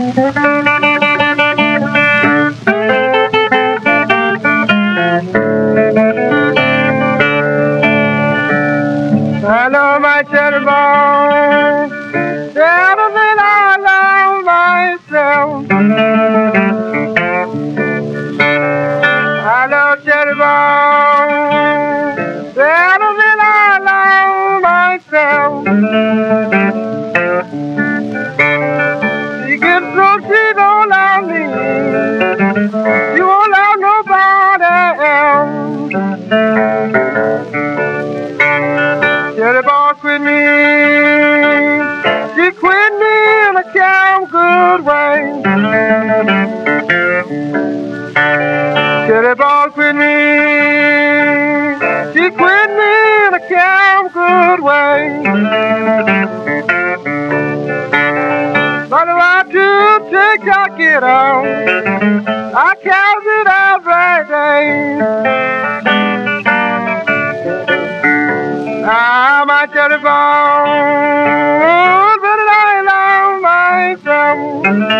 Know my bone better than I love myself. Cherry ball quit me. She quit me in a damn good way. But if I do take I get out, I count it every day. I'm a telephone, but I love myself.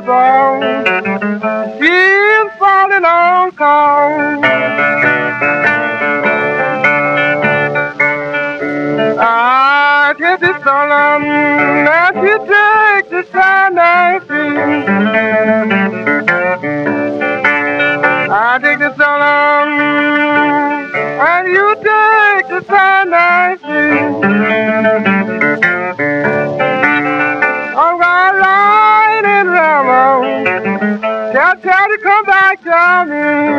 baby boy. Been falling on cold. I did this so. tell to come back, darling.